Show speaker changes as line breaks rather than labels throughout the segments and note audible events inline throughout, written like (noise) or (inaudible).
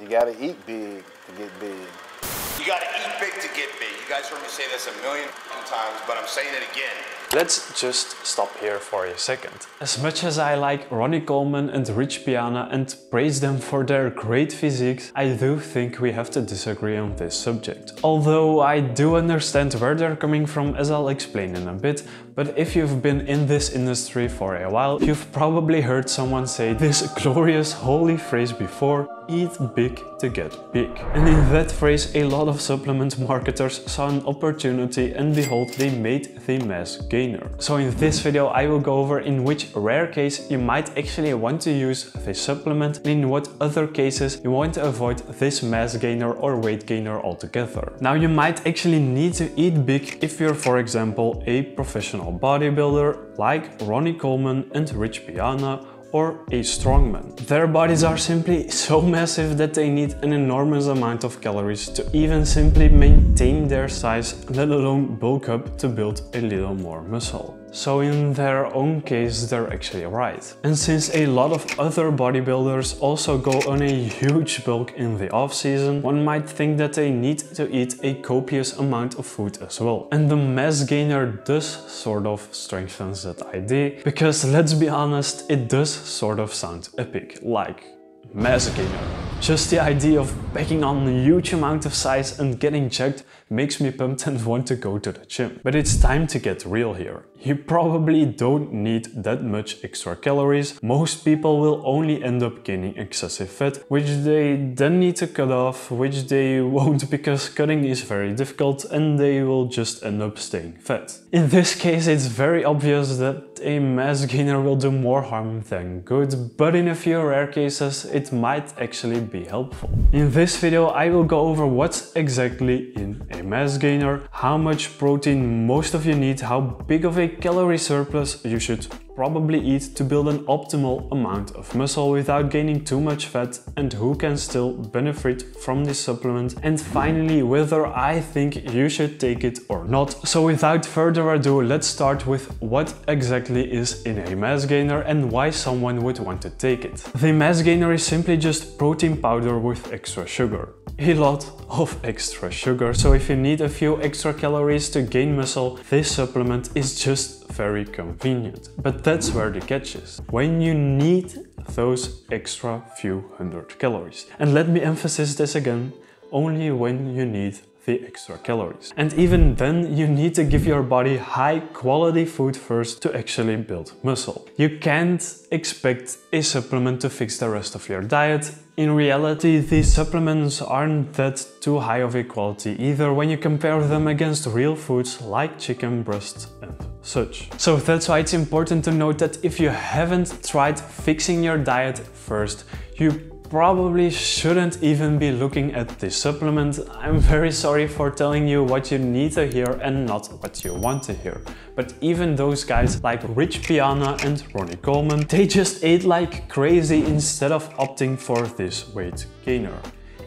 You gotta eat big to get big.
You gotta eat big to get big. You guys heard me say this a million times, but I'm saying it again.
Let's just stop here for a second. As much as I like Ronnie Coleman and Rich Piana and praise them for their great physiques, I do think we have to disagree on this subject. Although I do understand where they're coming from as I'll explain in a bit, but if you've been in this industry for a while, you've probably heard someone say this glorious holy phrase before, eat big to get big. And in that phrase, a lot of supplement marketers saw an opportunity and behold, they made the mass So in this video, I will go over in which rare case you might actually want to use this supplement and in what other cases you want to avoid this mass gainer or weight gainer altogether. Now you might actually need to eat big if you're for example a professional bodybuilder like Ronnie Coleman and Rich Piana or a strongman. Their bodies are simply so (laughs) massive that they need an enormous amount of calories to even simply maintain their size, let alone bulk up to build a little more muscle. So in their own case, they're actually right. And since a lot of other bodybuilders also go on a huge bulk in the off season, one might think that they need to eat a copious amount of food as well. And the mass gainer does sort of strengthens that idea, because let's be honest, it does sort of sound epic, like mass gainer. Just the idea of packing on a huge amount of size and getting jacked makes me pumped and (laughs) want to go to the gym. But it's time to get real here. You probably don't need that much extra calories. Most people will only end up gaining excessive fat, which they then need to cut off, which they (laughs) won't because cutting is very difficult and they will just end up staying fat. In this case, it's very obvious that a mass gainer will do more harm than good, but in a few rare cases, it might actually be helpful. In this video, I will go over what's exactly in a mass gainer, how much protein most of you need, how big of a calorie surplus you should probably eat to build an optimal amount of muscle without gaining too much fat and who can still benefit from this supplement and finally whether I think you should take it or not. So without further ado let's start with what exactly is in a mass gainer and why someone would want to take it. The mass gainer is simply just protein powder with extra sugar a lot of extra sugar. So if you need a few extra calories to gain muscle, this supplement is just very convenient. But that's where the catch is. When you need those extra few hundred calories. And let me emphasize this again, only when you need the extra calories. And even then you need to give your body high quality food first to actually build muscle. You can't expect a supplement to fix the rest of your diet. In reality, these supplements aren't that too high of a quality either when you compare them against real foods like chicken breast and such. So that's why it's important to note that if you haven't tried fixing your diet first, you probably shouldn't even be looking at this supplement. I'm very sorry for telling you what you need to hear and not what you want to hear. But even those guys like Rich Piana and Ronnie Coleman, they just ate like crazy instead of opting for this weight gainer.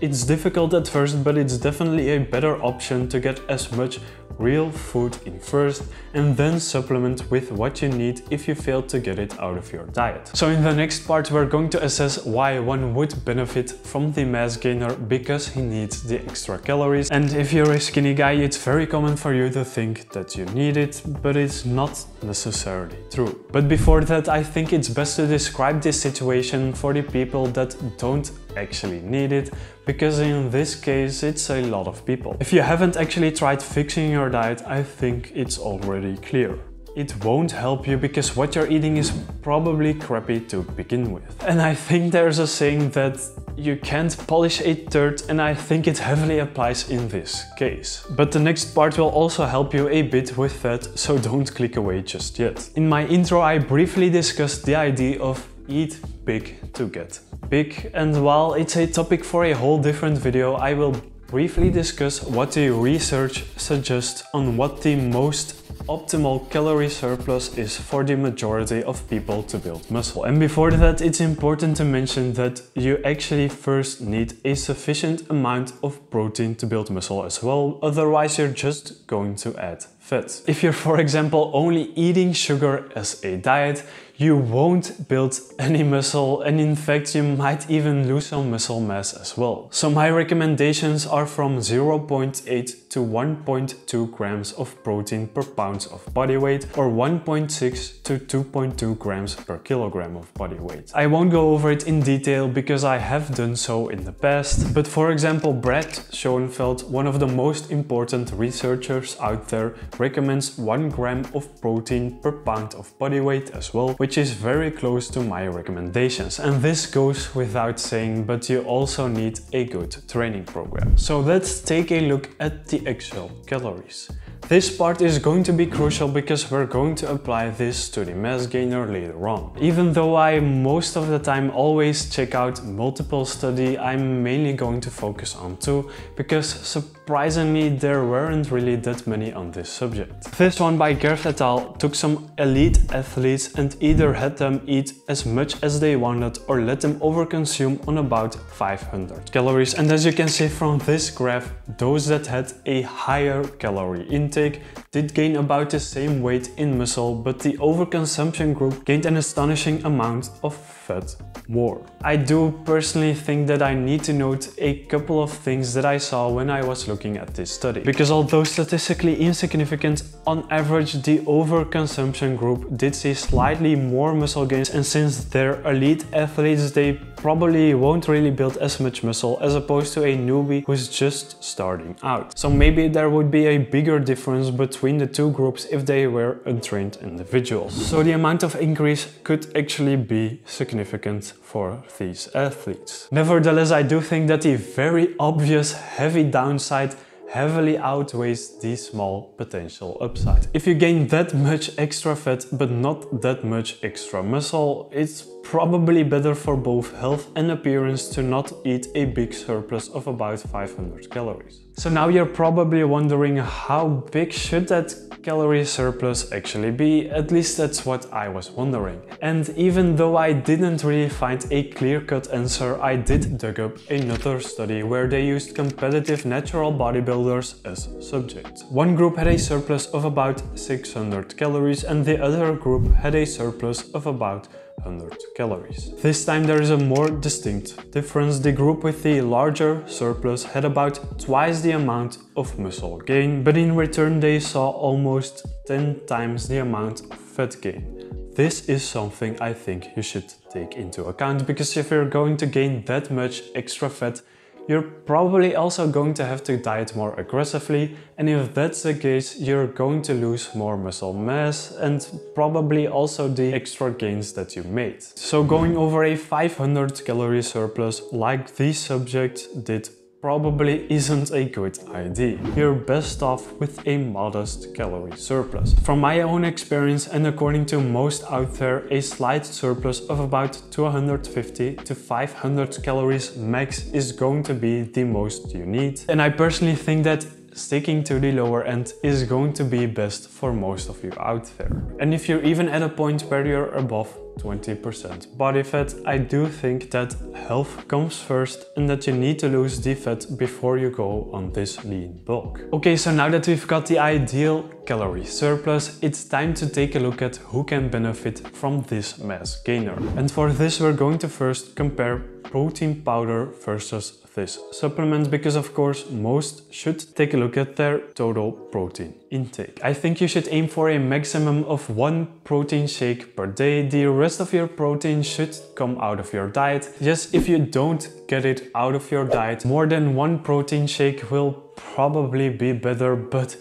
It's difficult at first, but it's definitely a better option to get as much real food in first and then supplement with what you need if you fail to get it out of your diet. So in the next part we're going to assess why one would benefit from the mass gainer because he needs the extra calories and if you're a skinny guy it's very common for you to think that you need it but it's not necessarily true. But before that I think it's best to describe this situation for the people that don't actually need it because in this case it's a lot of people. If you haven't actually tried fixing your diet I think it's already clear. It won't help you because what you're eating is probably crappy to begin with. And I think there's a saying that you can't polish a turd and I think it heavily applies in this case. But the next part will also help you a bit with that, so don't click away just yet. In my intro I briefly discussed the idea of eat big to get big and while it's a topic for a whole different video I will briefly discuss what the research suggests on what the most optimal calorie surplus is for the majority of people to build muscle. And before that, it's important to mention that you actually first need a sufficient amount of protein to build muscle as well, otherwise you're just going to add If you're for example only eating sugar as a diet, you won't build any muscle and in fact you might even lose some muscle mass as well. So my recommendations are from 0.8 to 1.2 grams of protein per pound of body weight or 1.6 to 2.2 grams per kilogram of body weight. I won't go over it in detail because I have done so in the past, but for example Brad Schoenfeld, one of the most important researchers out there, recommends 1 gram of protein per pound of body weight as well, which is very close to my recommendations. And this goes without saying, but you also need a good training program. So let's take a look at the actual calories. This part is going to be crucial because we're going to apply this to the mass gainer later on. Even though I most of the time always check out multiple study, I'm mainly going to focus on two because surprisingly there weren't really that many on this subject. This one by Garthe et al. took some elite athletes and either had them eat as much as they wanted or let them overconsume on about 500 calories. And as you can see from this graph, those that had a higher calorie intake intake did gain about the same weight in muscle, but the overconsumption group gained an astonishing amount of fat more. I do personally think that I need to note a couple of things that I saw when I was looking at this study. Because although statistically insignificant, on average the overconsumption group did see slightly more muscle gains and since they're elite athletes they probably won't really build as much muscle as opposed to a newbie who's just starting out. So maybe there would be a bigger difference between the two groups if they were untrained individuals. So the amount of increase could actually be significant for these athletes. Nevertheless, I do think that the very obvious heavy downside heavily outweighs the small potential upside. If you gain that much extra fat but not that much extra muscle, it's probably better for both health and appearance to not eat a big surplus of about 500 calories. So now you're probably wondering how big should that calorie surplus actually be? At least that's what I was wondering. And even though I didn't really find a clear-cut answer, I did dig up another study where they used competitive natural bodybuilders as subjects. One group had a surplus of about 600 calories and the other group had a surplus of about 100 calories. This time there is a more distinct difference. The group with the larger surplus had about twice the amount of muscle gain, but in return they saw almost 10 times the amount of fat gain. This is something I think you should take into account because if you're going to gain that much extra fat, you're probably also going to have to diet more aggressively and if that's the case you're going to lose more muscle mass and probably also the extra gains that you made. So going over a 500 calorie surplus like this subject did probably isn't a good idea. You're best off with a modest calorie surplus. From my own experience and according to most out there, a slight surplus of about 250 to 500 calories max is going to be the most you need. And I personally think that sticking to the lower end is going to be best for most of you out there. And if you're even at a point where you're above 20% body fat, I do think that health comes first and that you need to lose the fat before you go on this lean bulk. Okay, so now that we've got the ideal calorie surplus, it's time to take a look at who can benefit from this mass gainer. And for this, we're going to first compare protein powder versus this supplement because of course most should take a look at their total protein intake. I think you should aim for a maximum of one protein shake per day. The rest of your protein should come out of your diet. Yes, if you don't get it out of your diet, more than one protein shake will probably be better, but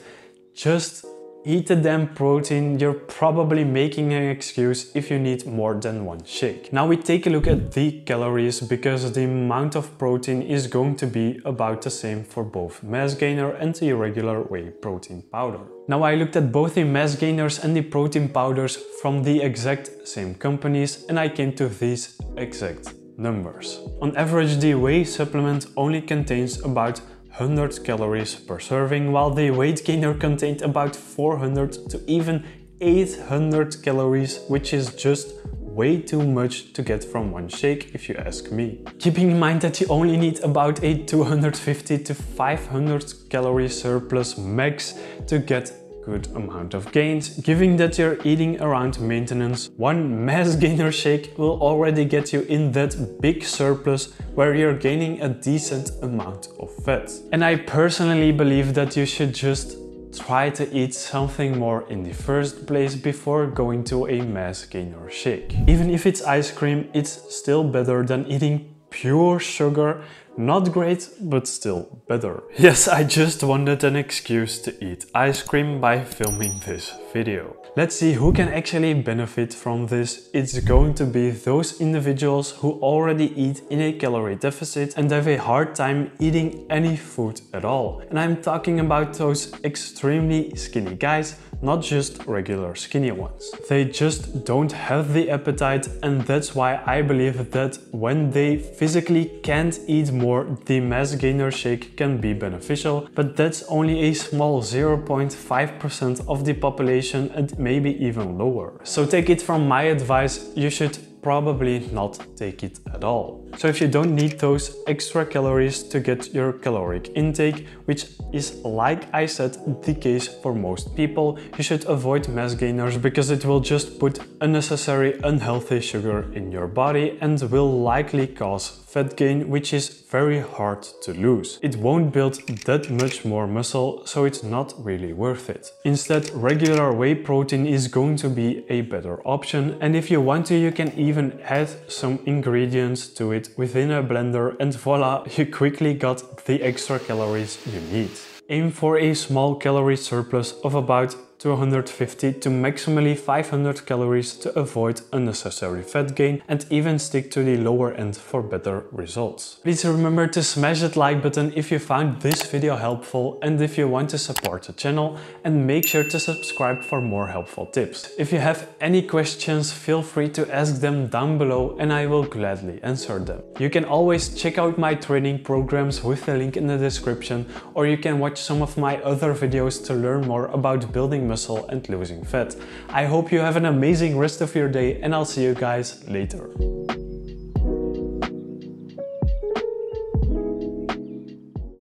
just Eat a damn protein, you're probably making an excuse if you need more than one shake. Now we take a look at the calories because the amount of protein is going to be about the same for both mass gainer and the regular whey protein powder. Now I looked at both the mass gainers and the protein powders from the exact same companies and I came to these exact numbers. On average the whey supplement only contains about 100 calories per serving, while the weight gainer contained about 400 to even 800 calories, which is just way too much to get from one shake if you ask me. Keeping in mind that you only need about a 250 to 500 calorie surplus max to get good amount of gains. Given that you're eating around maintenance, one mass (laughs) gainer shake will already get you in that big surplus where you're gaining a decent amount of fat. And I personally believe that you should just try to eat something more in the first place before going to a mass gainer shake. Even if it's ice cream, it's still better than eating pure sugar not great, but still better. Yes, I just wanted an excuse to eat ice cream by filming this video. Let's see who can actually benefit from this. It's going to be those individuals who already eat in a calorie deficit and have a hard time eating any food at all. And I'm talking about those extremely skinny guys not just regular skinny ones. They just don't have the appetite and that's why I believe that when they physically can't eat more, the mass gainer shake can be beneficial, but that's only a small 0.5% of the population and maybe even lower. So take it from my advice, you should probably not take it at all. So if you don't need those extra calories to get your caloric intake, which is like I said the case for most people, you should avoid mass gainers because it will just put unnecessary unhealthy sugar in your body and will likely cause fat gain which is very hard to lose. It won't build that much more muscle so it's not really worth it. Instead regular whey protein is going to be a better option and if you want to you can even add some ingredients to it within a blender and voila, you quickly got the extra calories you need. Aim for a small calorie surplus of about 250 to maximally 500 calories to avoid unnecessary fat gain and even stick to the lower end for better results. Please remember to smash that like button if you found this video helpful and if you want to support the channel and make sure to subscribe for more helpful tips. If you have any questions feel free to ask them down below and I will gladly answer them. You can always check out my training programs with the link in the description or you can watch some of my other videos to learn more about building muscle and losing fat. I hope you have an amazing rest of your day and I'll see you guys later.